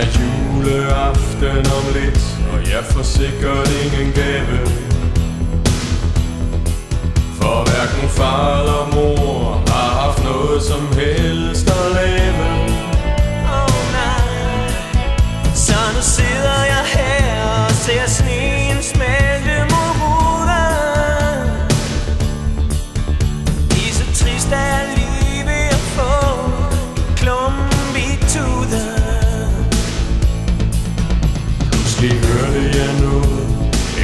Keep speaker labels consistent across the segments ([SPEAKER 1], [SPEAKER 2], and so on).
[SPEAKER 1] er juleaften om lidt Og jeg får sikkert ingen gave. For hverken far eller mor Har haft noget som helst at lave.
[SPEAKER 2] Oh nej. Så nu sidder jeg her og ser sne.
[SPEAKER 1] Pludselig hørte jeg noget.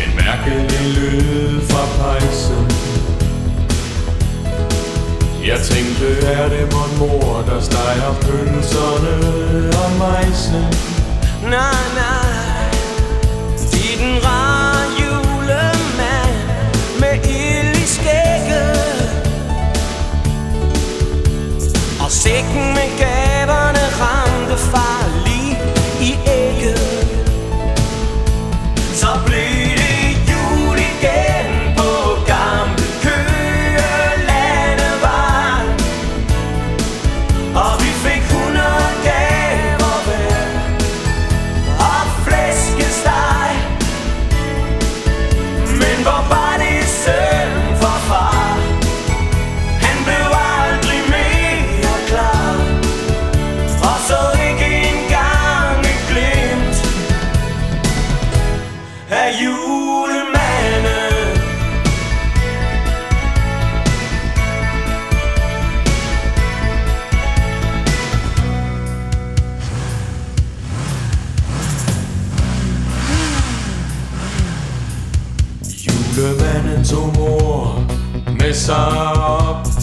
[SPEAKER 1] En mærkelig lyd fra pejsen. Jeg tænkte, er det mon mor, der steger pølserne og majsen
[SPEAKER 2] Nej, nej. Det er den rare julemand Med ild i skægget. Og sækken med gaverne ramte far lige i Julemanden
[SPEAKER 1] tog mor med sig